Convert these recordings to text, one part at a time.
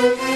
يا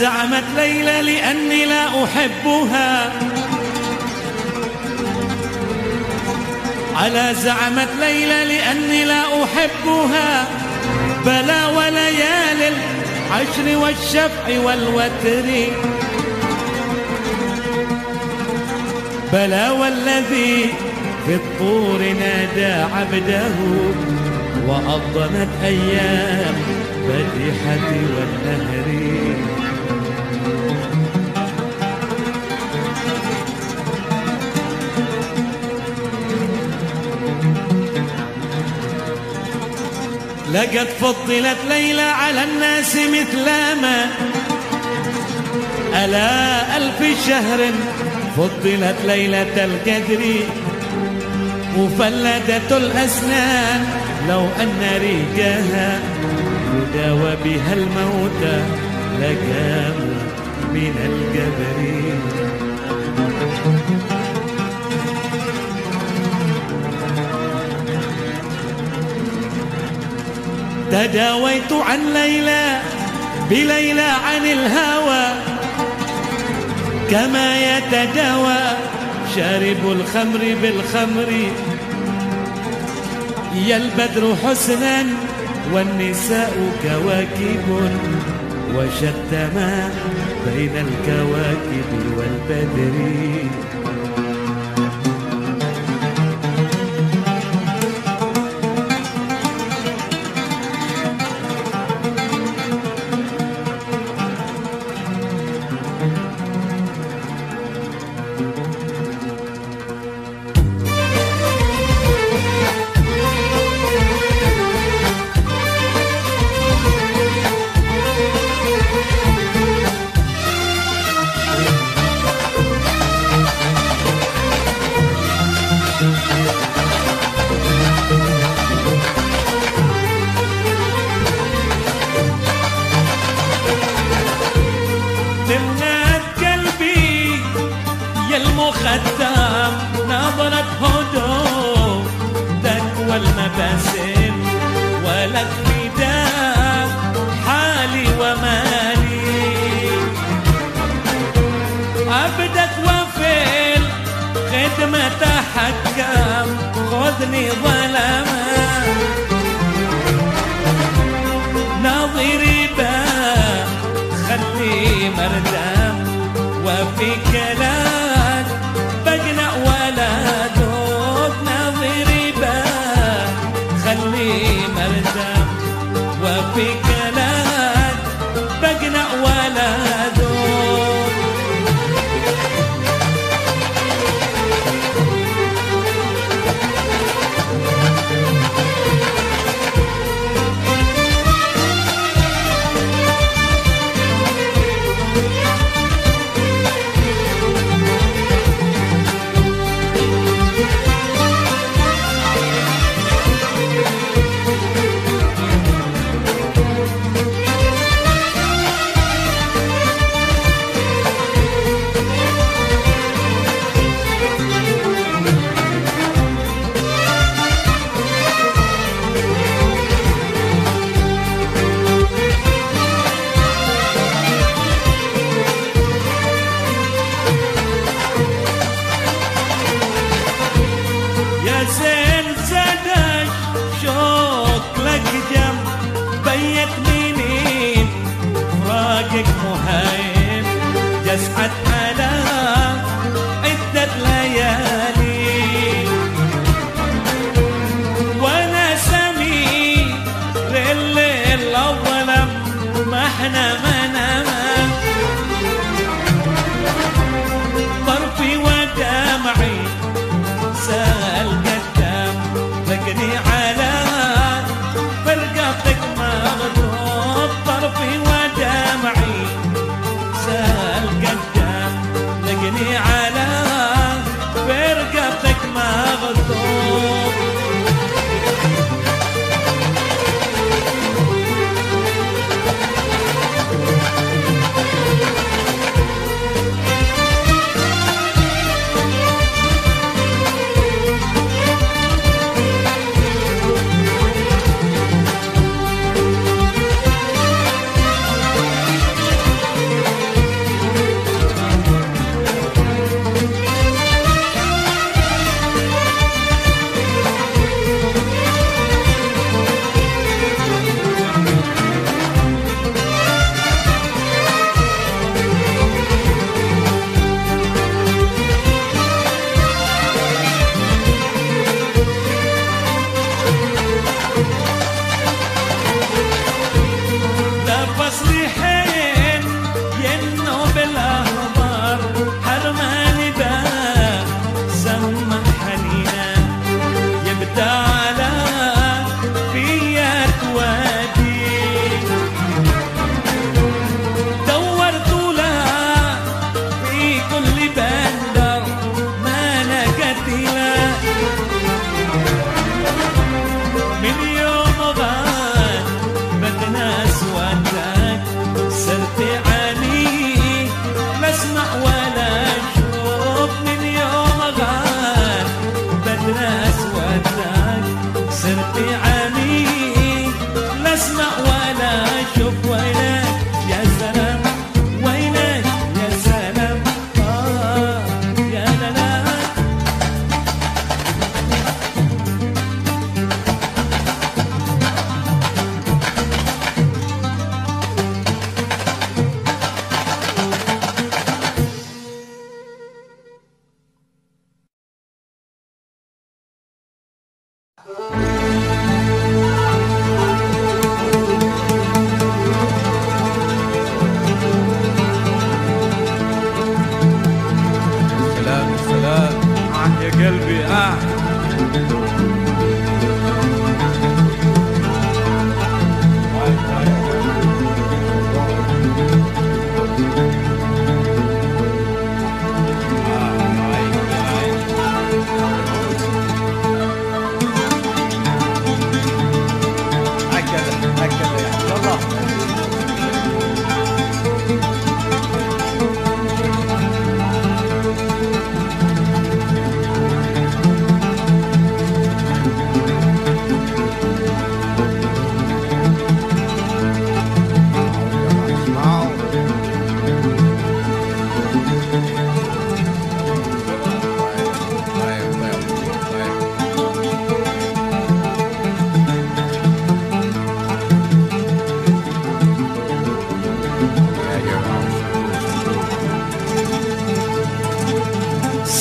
زعمت ليلى لأني لا أحبها. على زعمت ليلى لأني لا أحبها. بلا وليالي العشر والشفع والوتر. بلا والذي في الطور نادى عبده. وأضنت أيام بديحة والنهر. لقد فضلت ليلى على الناس مثل ما ألا ألف شهر فضلت ليلة القدر مفلدة الأسنان. لو أن ريقها يداوى بها الموتى لقاموا من القبر. تداويت عن ليلى بليلى عن الهوى كما يتداوى شارب الخمر بالخمر. يا البدر حسنا والنساء كواكب وشتى ما بين الكواكب والبدر.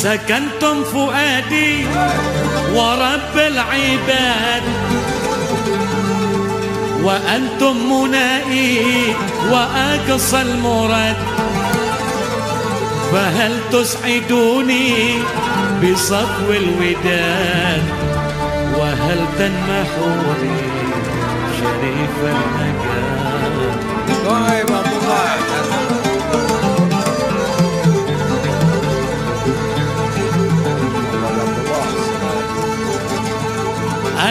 سكنتم فؤادي ورب العباد. وأنتم منائي وأقصى المراد. فهل تسعدوني بصفو الوداد؟ وهل تنمحوني شريف المكان طيب أبو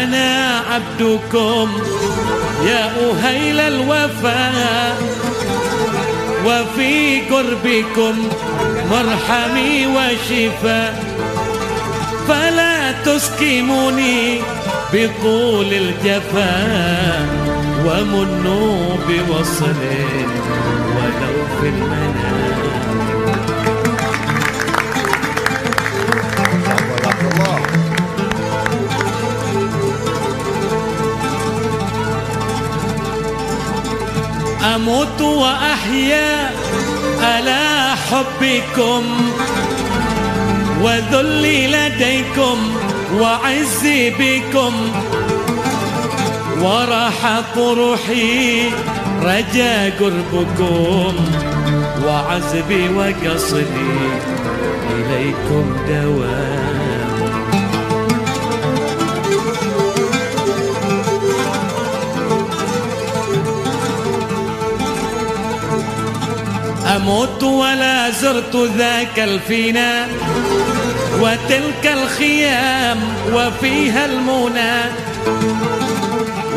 أنا عبدكم يا أهيل الوفاء وفي قربكم مرحمي وشفاء فلا تسكموني بطول الجفاء ومنوا بوصل ولو في المنام. أموت وأحيا ألا حبكم وذلي لديكم وعزي بكم وراحة روحي رجا قربكم وعزبي وقصدي إليكم دوام. أموت ولا زرت ذاك الفناء وتلك الخيام وفيها المنى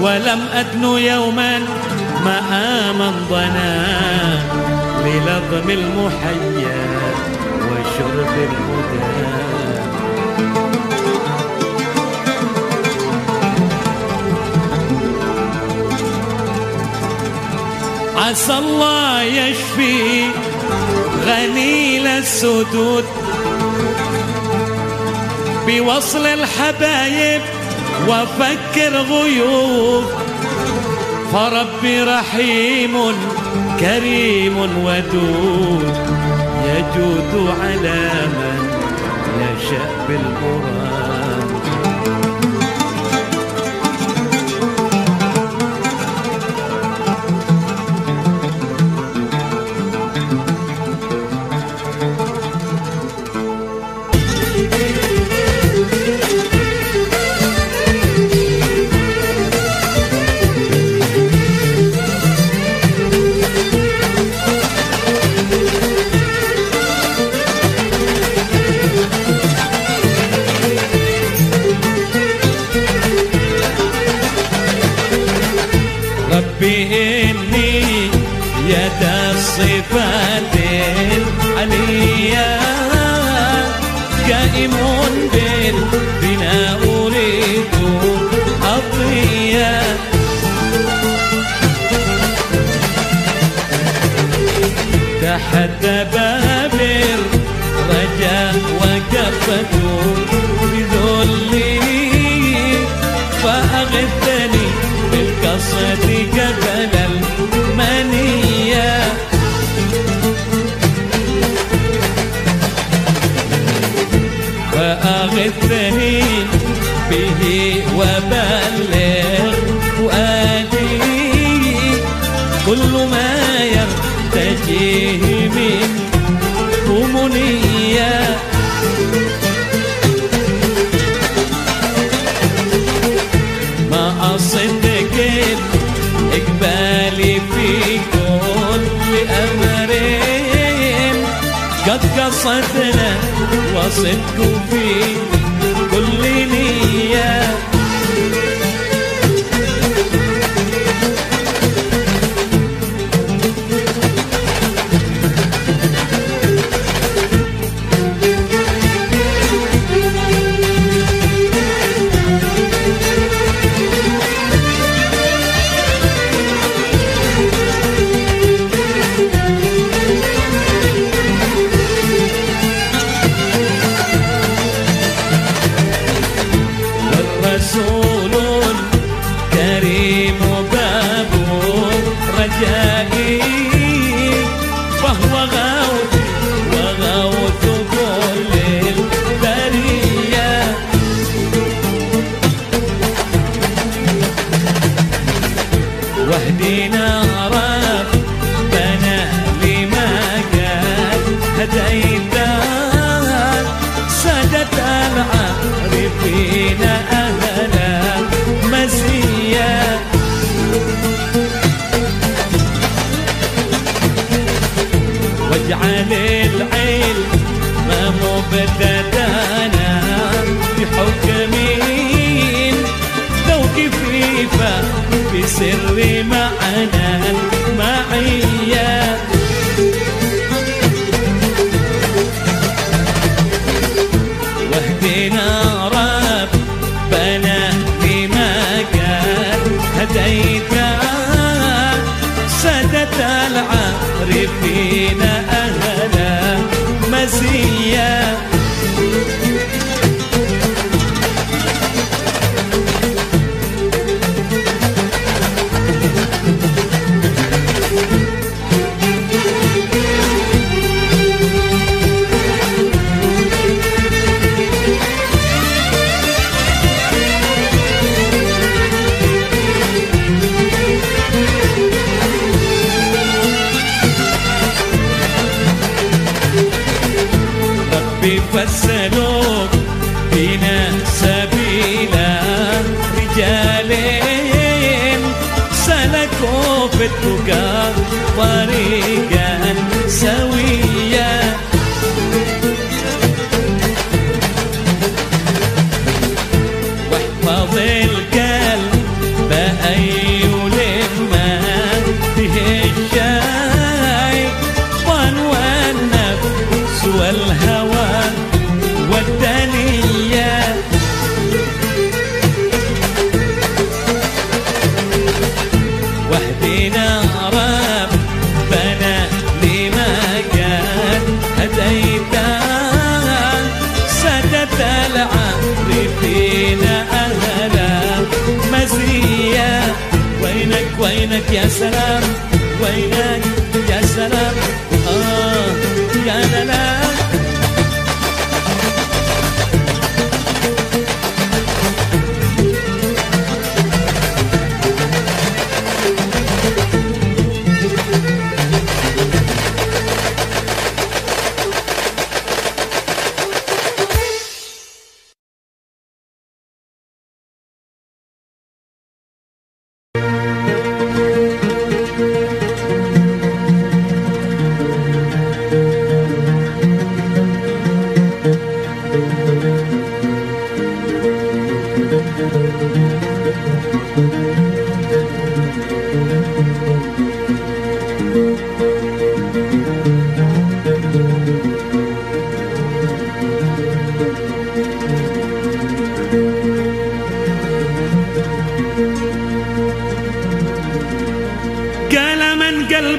ولم أدن يوما مآما ضنا للظم المحيا وشرب الهدى عسى الله يشفي غنيل السدود بوصل الحبايب وفكر غيوب فربي رحيم كريم ودود يجود على من يشاء بالمراد. الصفات العليا قائم بالبناء أريد أضيا تحت باب الرجاء وقفت بذلي فأغثني بالقصد قبل فأغثني به وبلغ فؤادي. كل ما يرتجيه من أمنية. ما أصدق إقبالي في كل أمر قد قصدنا وصدق في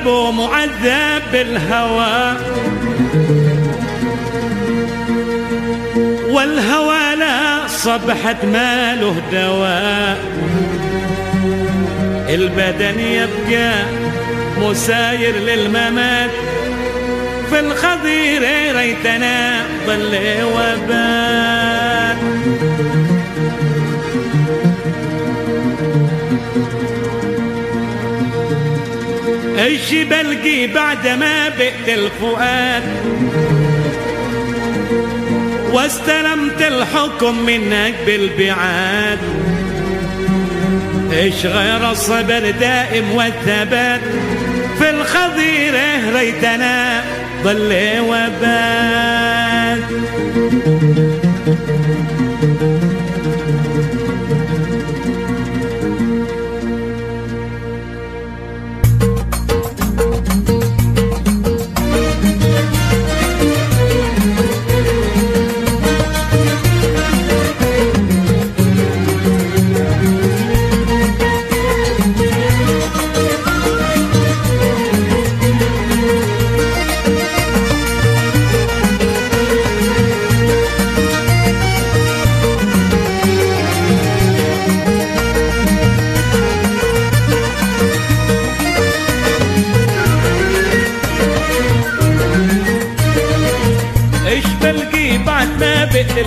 قلبه معذب بالهوى. والهوى لا صبحت ماله دواء. البدن يبقى مساير للممات. في الخضير ريتنا ظل وبات إيش بلقي بعد ما بئت الفؤاد؟ واستلمت الحكم منك بالبعاد. إيش غير الصبر دائم والثبات؟ في الخضير ريتنا ظل وبات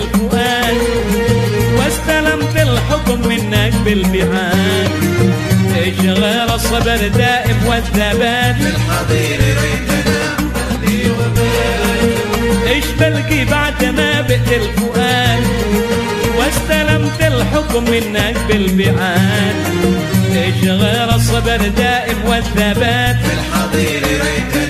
الفؤاد. واستلمت الحكم منك بالبعاد إيش غير الصبر دائم والثبات؟ الحضير ريتنا وبال إيش بلقي بعد ما بئت الفؤاد؟ واستلمت الحكم منك بالبعاد إيش غير الصبر دائم والثبات؟ الحضير ريتنا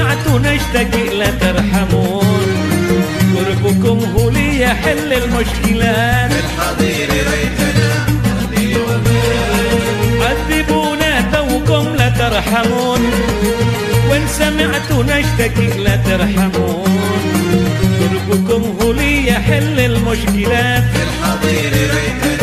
نشتكي لا ترحمون. قربكم هو لي يحل المشكلات الحضير ريتنا عذبونا توكم لا ترحمون. وإن سمعتوا نشتكي لا ترحمون. قربكم هو لي يحل المشكلات الحضير ريتنا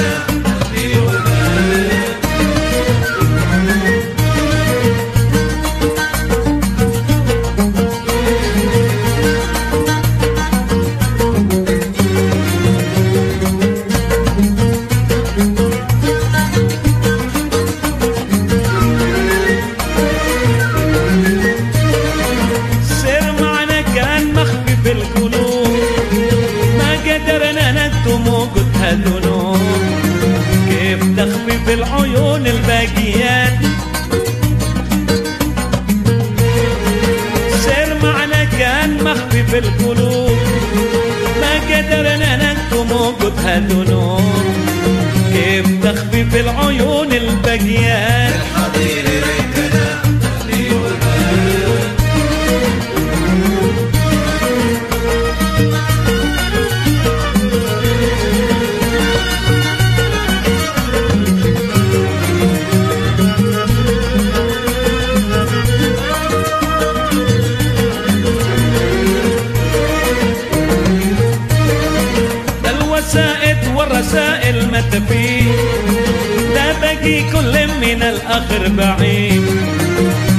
في القلوب. ما قدرنا نكتم وقتها ذنوب كيف تخفي في العيون الباقيات تفيد لا بقي كل من الآخر بعيد.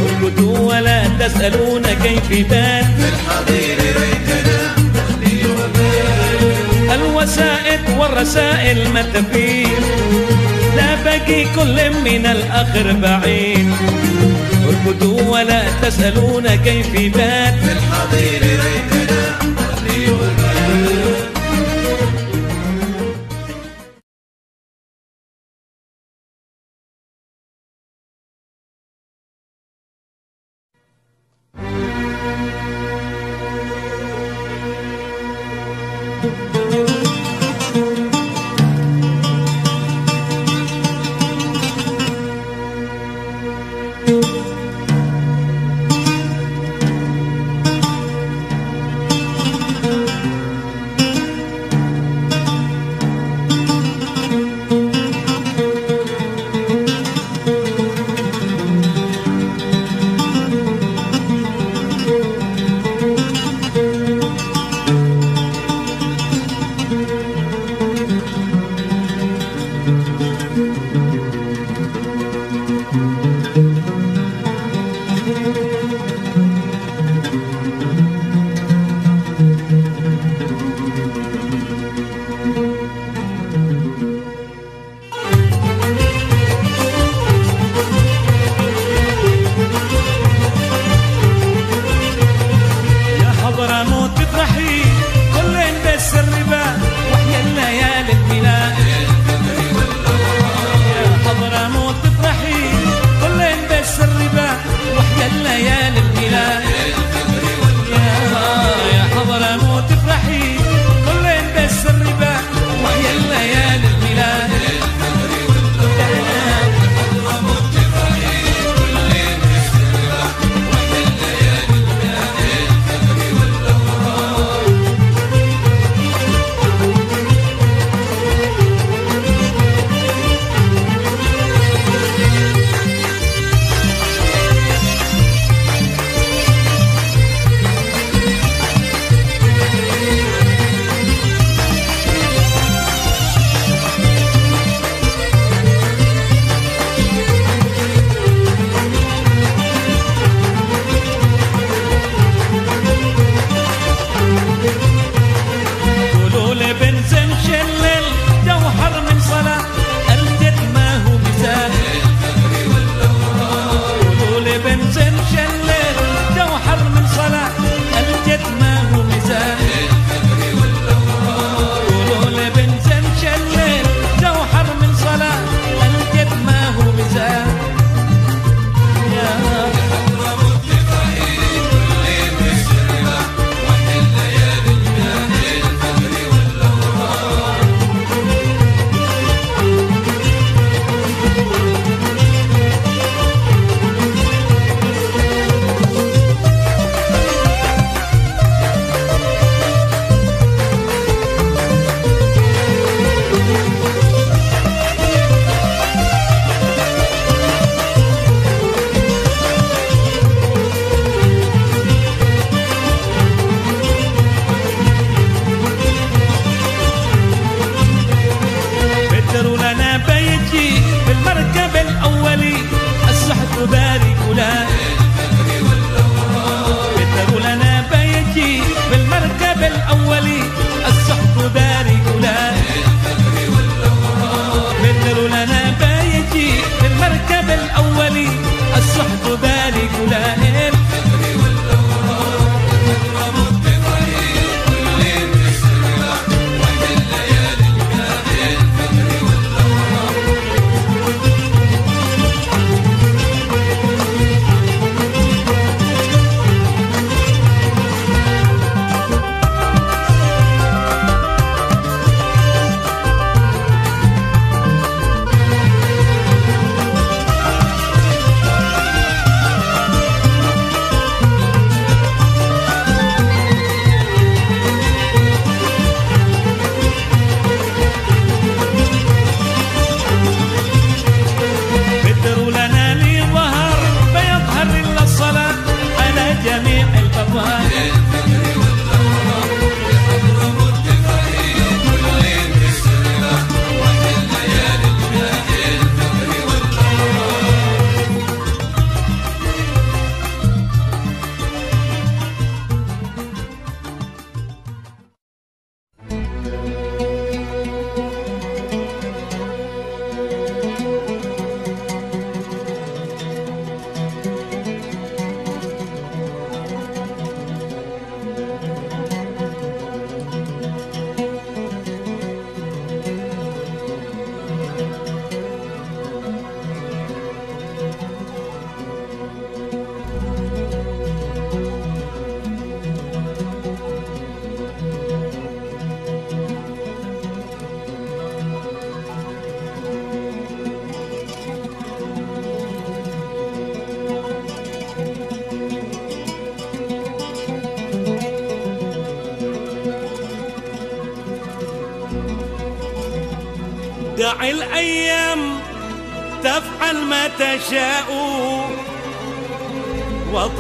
اركضوا ولا تسألون كيف بات الحضير ريتنا الوسائد والرسائل ما تفيد. لا بقي كل من الآخر بعيد. اركضوا ولا تسألون كيف بات الحضير ريتنا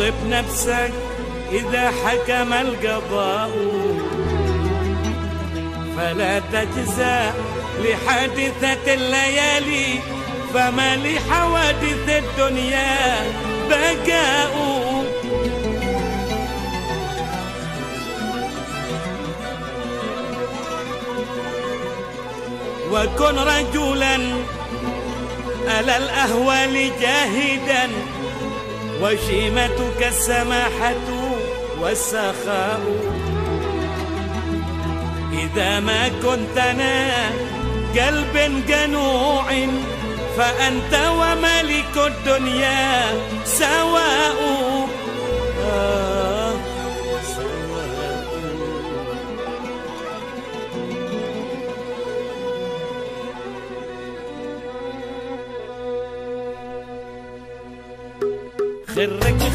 واغلب نفسك إذا حكم القضاء. فلا تجزع لحادثة الليالي فما لحوادث الدنيا بقاء. وكن رجلا على الأهوال جاهدا. وشيمتك السماحة والسخاء. إذا ما كنت أنا قلب جنوع فأنت وملك الدنيا سواء. آه. The. requiere.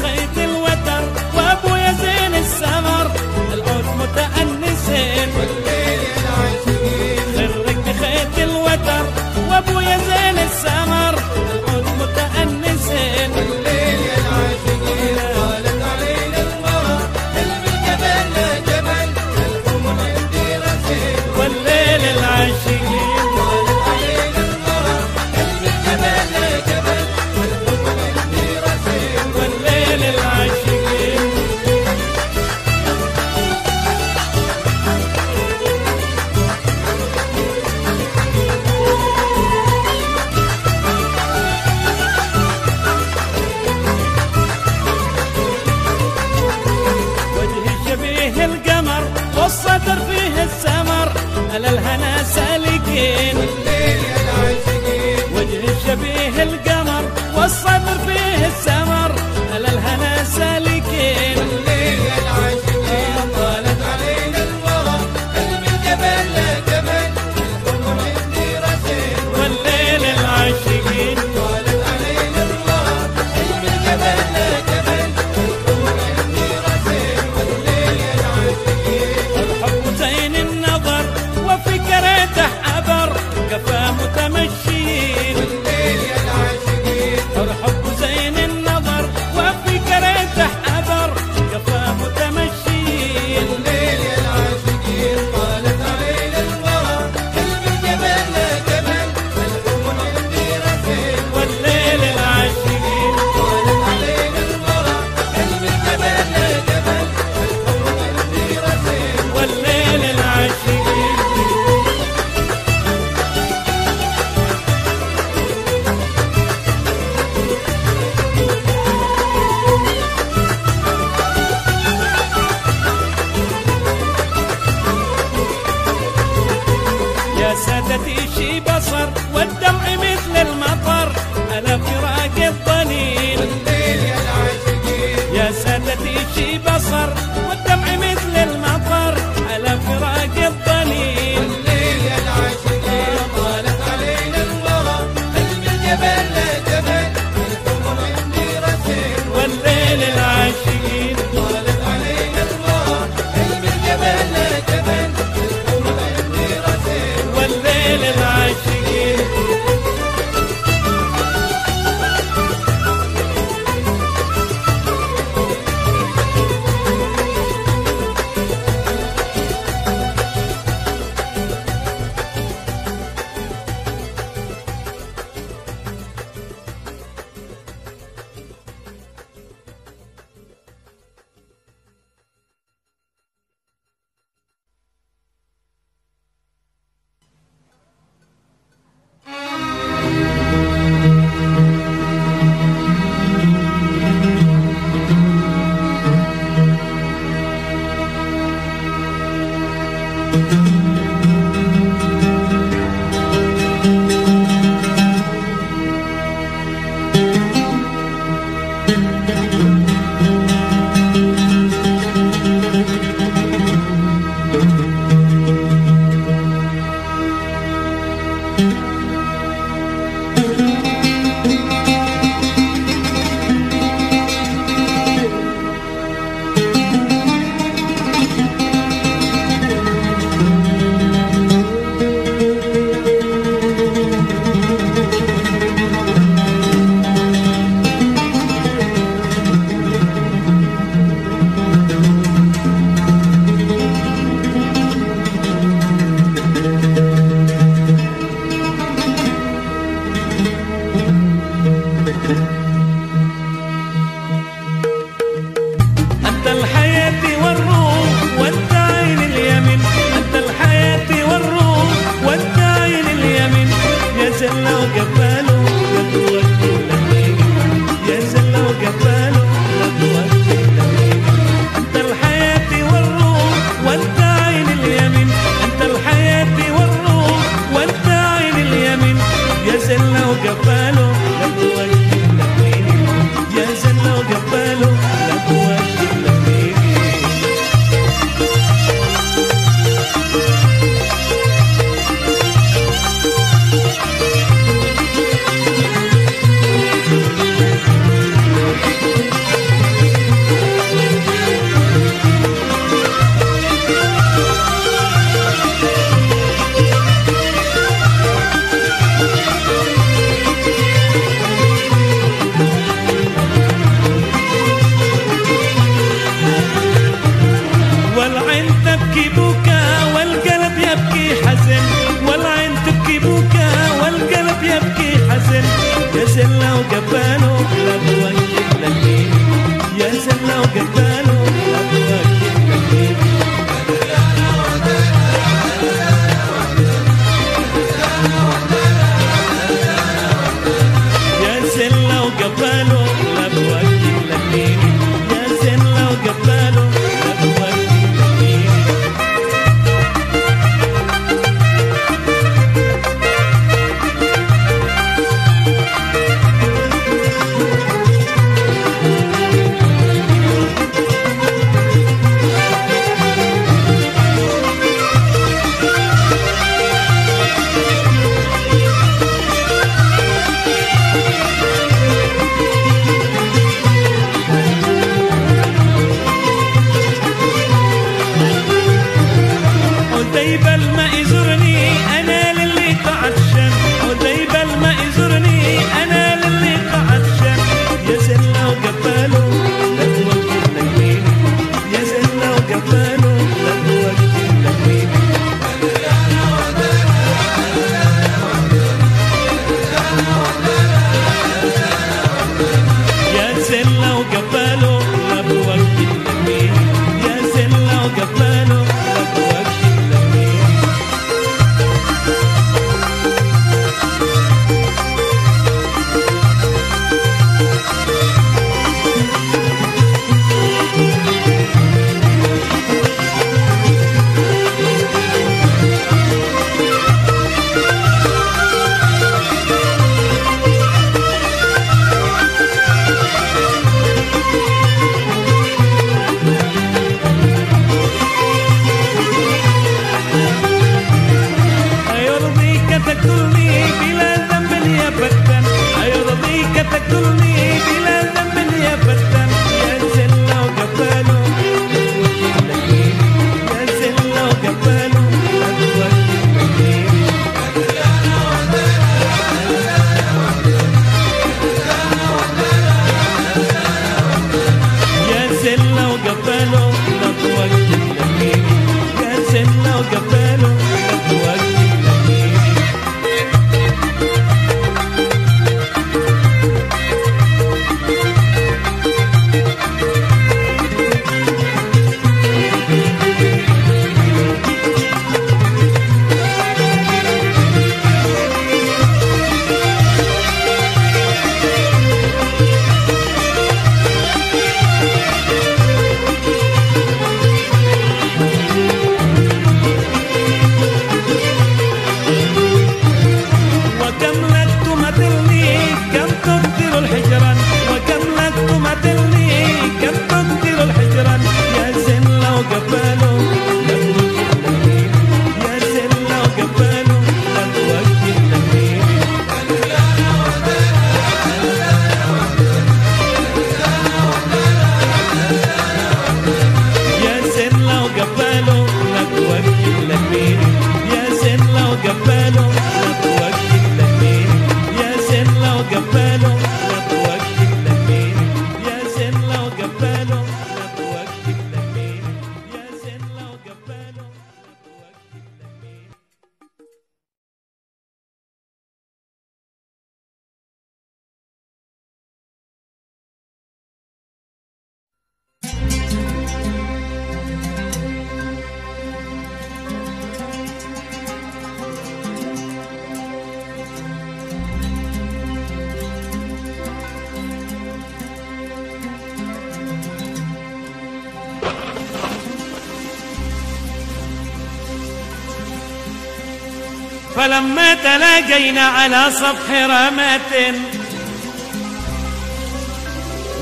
فلما تلاقينا على سطح رمات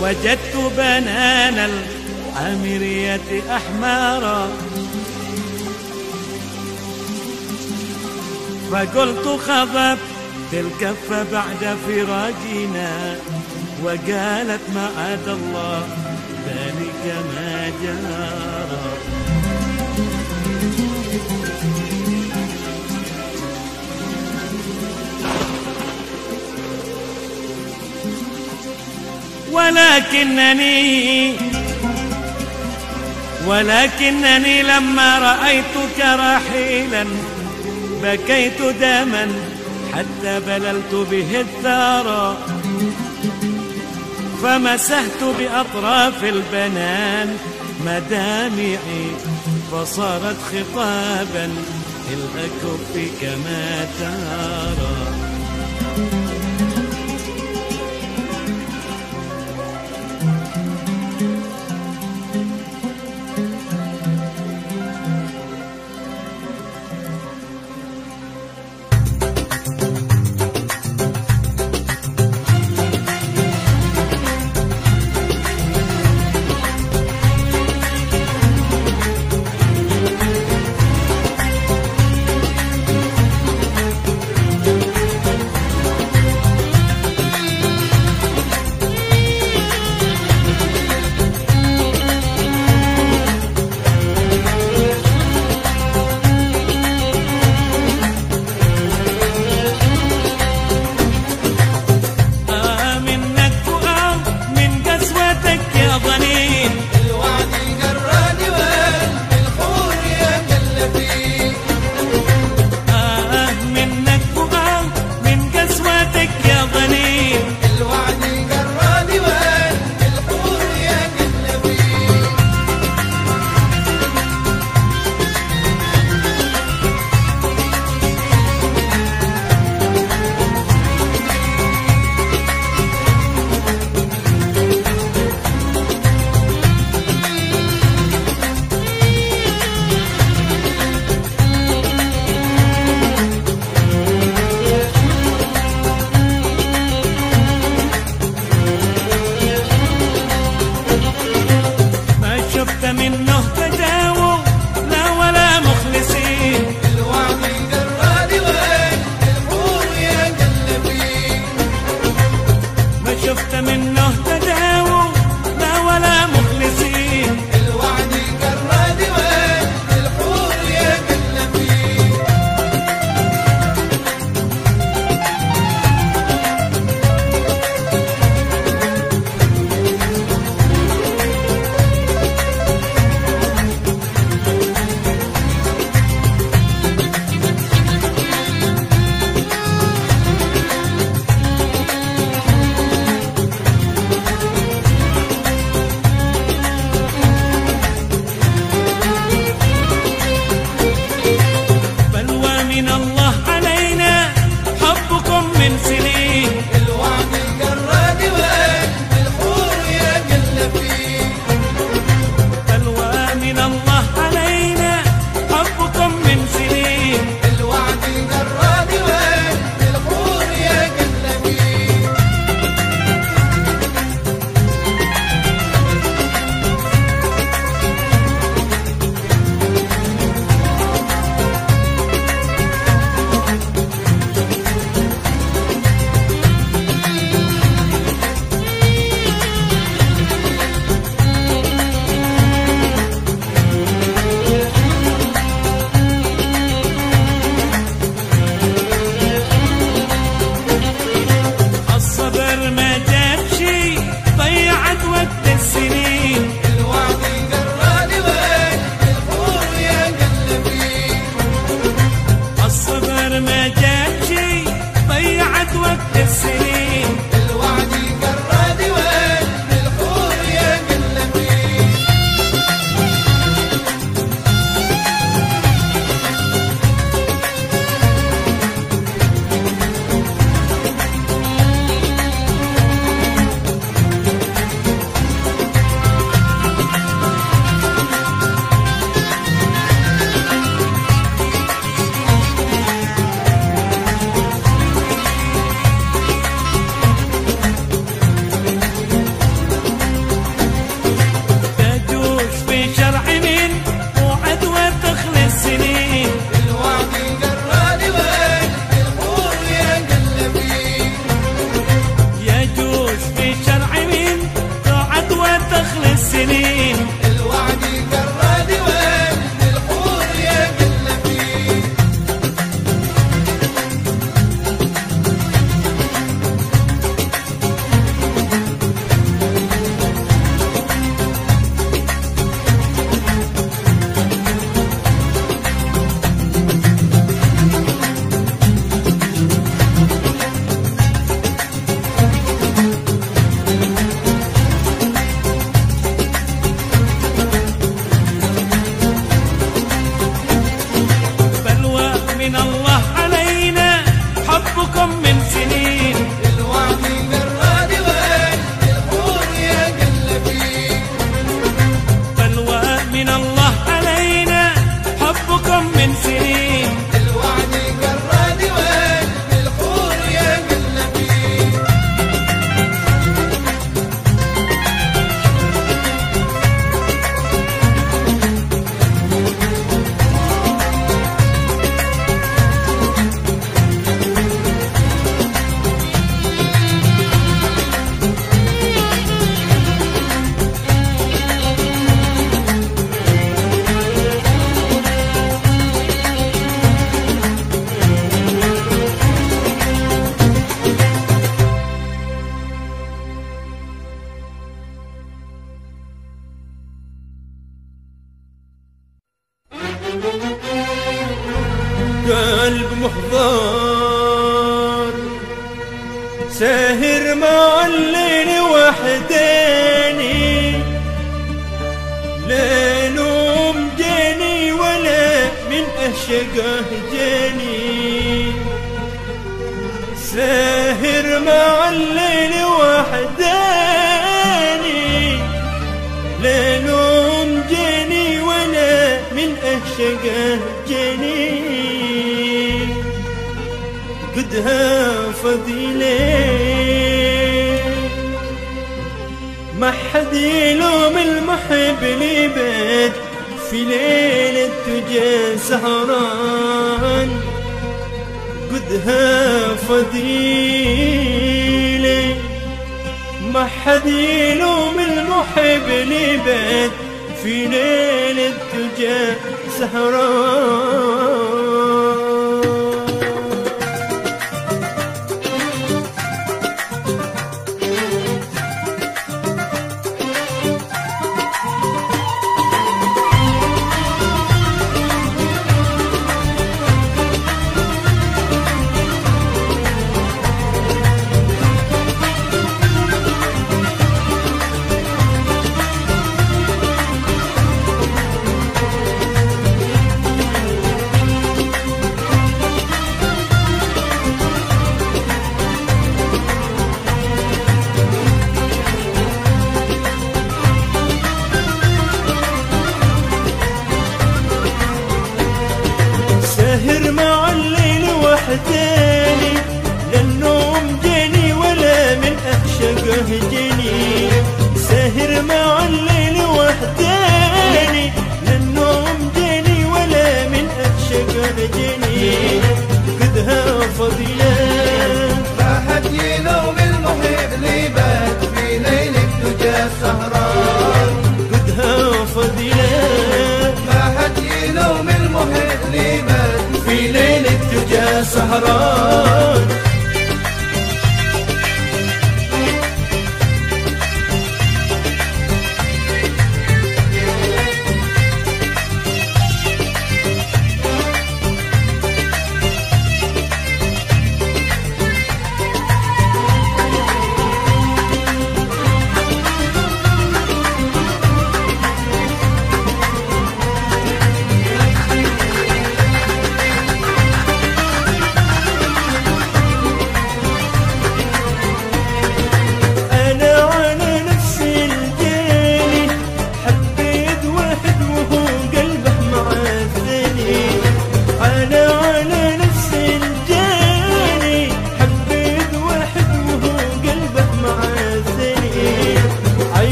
وجدت بنان العامرية أحمارا فقلت خضب تلك بعد فراقنا. وقالت معاذ الله ذلك ما جرى. ولكنني ولكنني لما رأيتك رحيلا بكيت داما حتى بللت به الثارى فمسحت بأطراف البنان مدامعي فصارت خطابا الأكف كما ترى.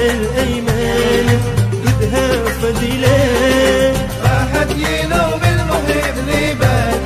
الأيمان إذها فضيلة راحت ينوم المحب لبان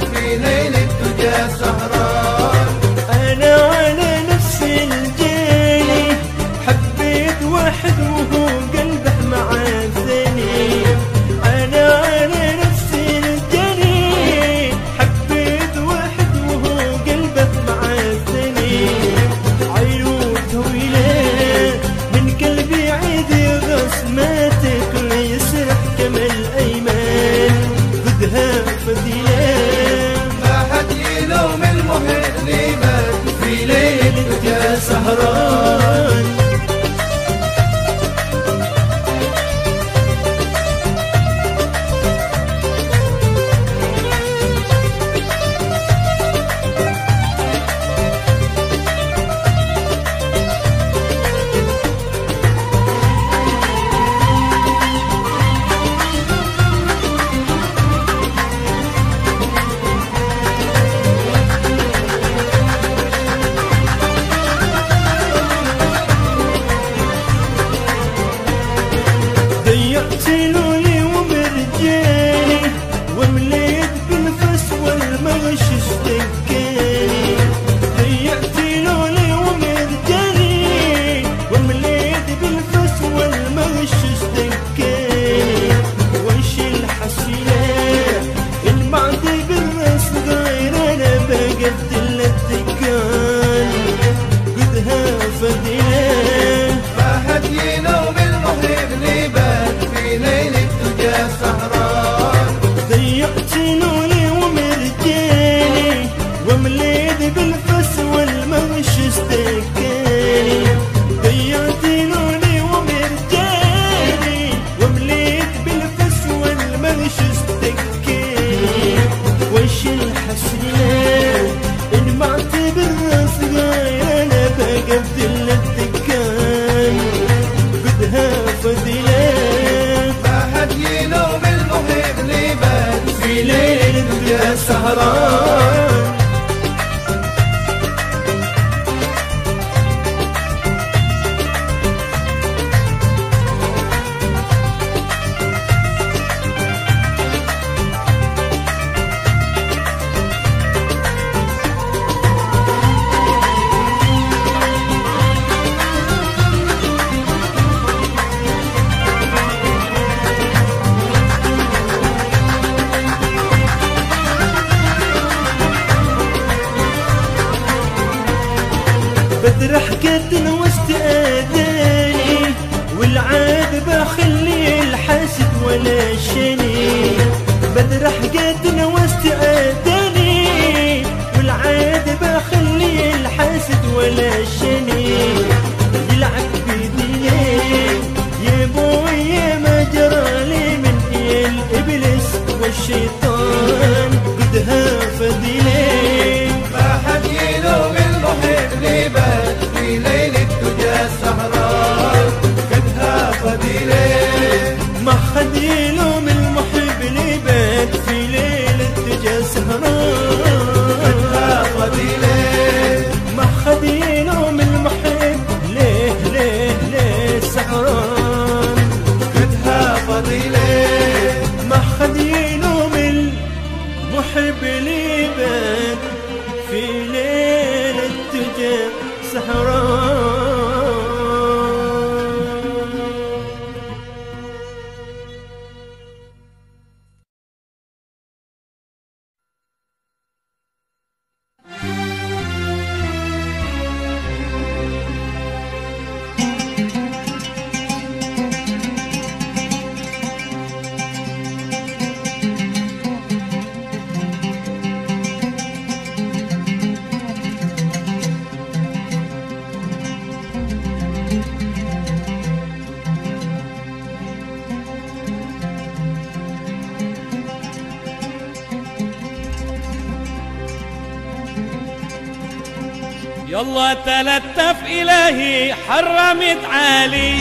والله تلتف إلهي حرمت عالي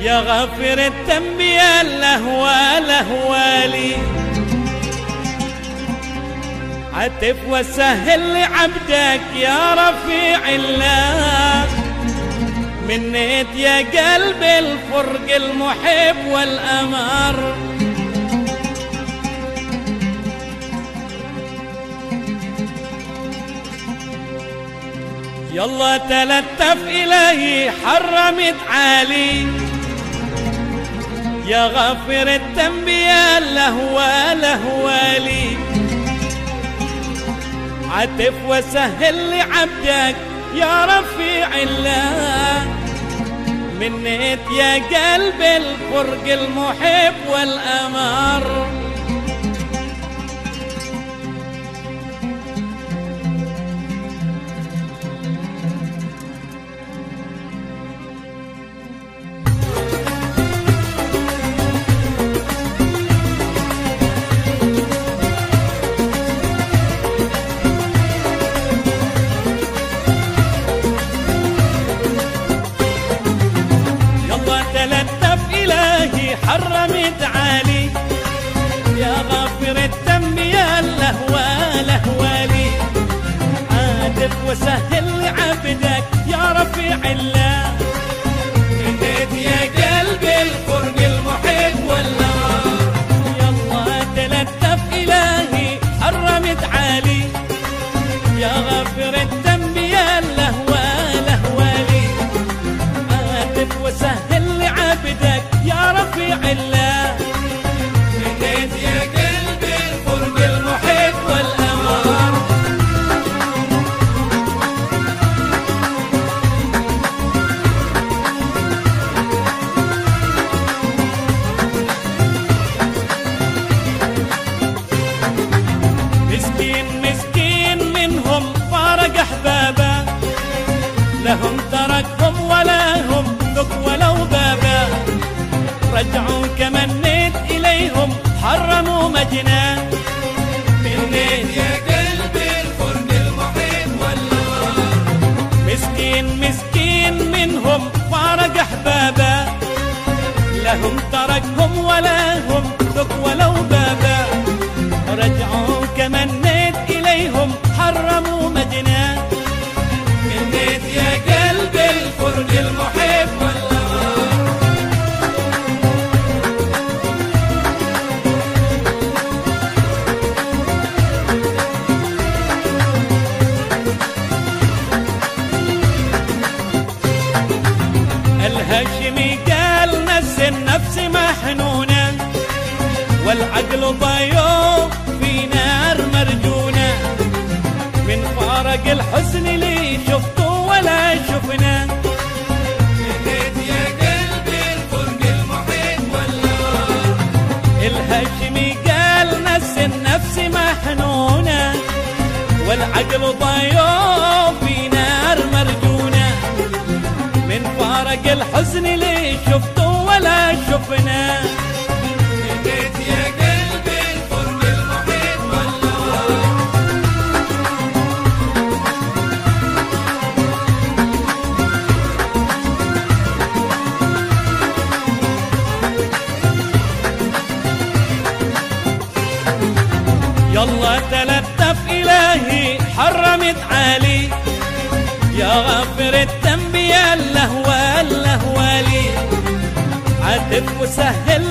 يا غافر الذنب يا لهوى لهوالي. عتف وسهل لعبدك يا رفيع الله. منيت يا قلب الفرق المحب والأمر. يلا تلتف إلهي حرمت علي يا غافر الذنب يا لهوى لهوالي عتف وسهل لعبدك يا رفيع الله. منيت يا قلب الفرق المحب والأمر. عتب